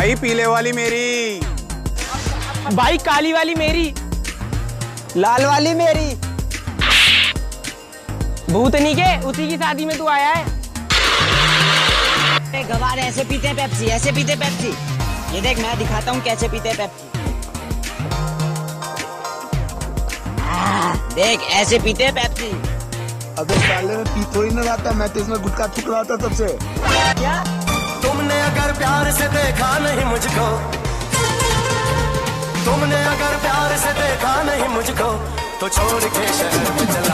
भाई पीले वाली मेरी। भाई काली वाली मेरी। लाल वाली मेरी। भूतनी के उसी की शादी में तू आया है। गवार ऐसे पीते हैं पेप्सी ऐसे पीते हैं पेप्सी ये देख मैं दिखाता हूँ कैसे पीते हैं पेप्सी देख ऐसे पीते हैं पेप्सी अबे साले में पी थोड़ी ना रहा था मैं तो इसमें गुटखा थूक रहा था तब से क्या? प्यार से देखा नहीं मुझको। तुमने अगर प्यार से देखा नहीं मुझको तो छोड़ के शहर में चला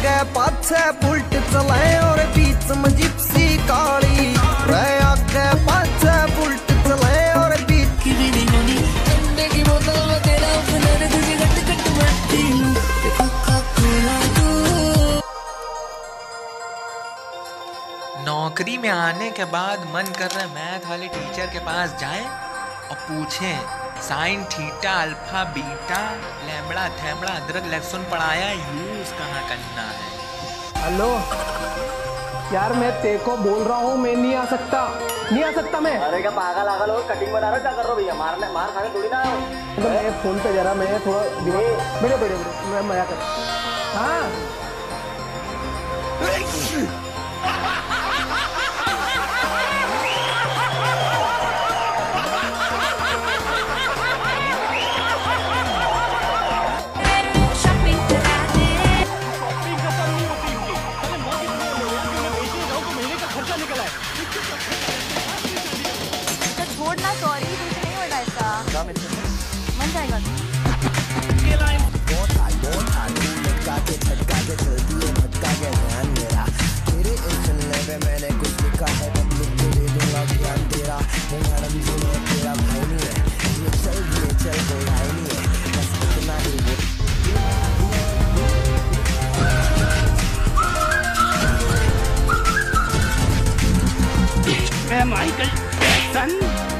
आगे पाछे बुलट चलाए और बीच में जिप्सी काली। रे आगे पाछे बुलट चलाए और बीच की भी नहीं होनी ठंडे की बोतल में तेरा रे तुझे गट गट मैं पी लूँ कोका कोला तू। नौकरी में आने के बाद मन कर रहा है मैथ वाले टीचर के पास जाएँ और पूछें sine theta alpha beta lambda थैम्बड़ा अदरक लहसुन पढ़ाया यूज़ कहाँ करना है। हेलो? यार मैं ते को बोल रहा हूँ मैं नहीं आ सकता। नहीं आ सकता मैं। अरे क्या पागल आगल हो? कटिंग बना रहा हो? क्या कर रहे हो भैया? मारने मार खाने थोड़ी ना हो। तो मैं फ़ोन पे जरा मैं थोड़ा बड़े बड़े मैं मज़ा कर हाँ। होना ऐसा मन जाएगा तू माइकल सन अरे यार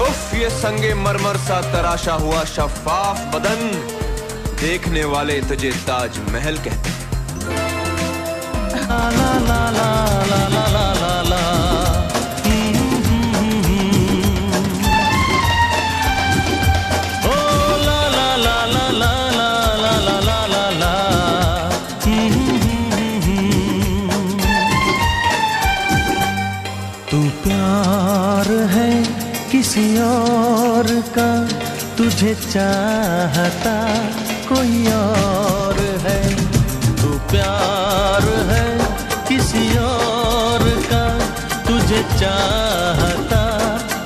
उफ ये संगे मरमर सा तराशा हुआ शफाफ बदन। देखने वाले तुझे ताज महल कहते हैं। तू किसी और का तुझे चाहता कोई और है। तू प्यार है, किसी और का तुझे चाहता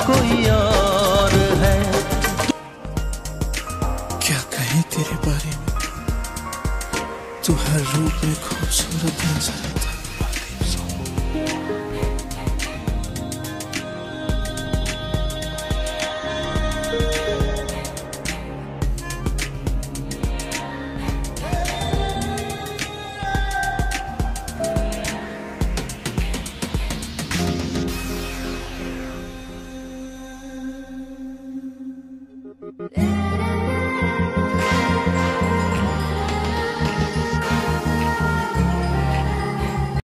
कोई और है। क्या कहे तेरे बारे में? तू हर रूप में खूबसूरत नज़र आता